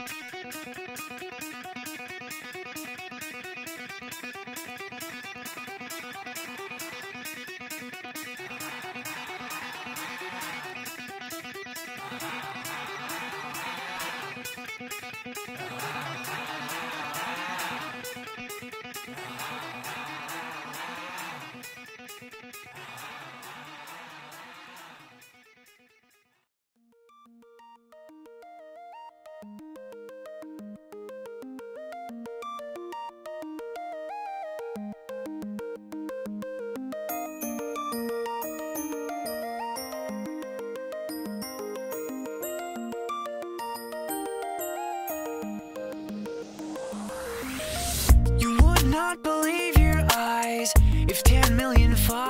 You not believe your eyes. If 10 million fireflies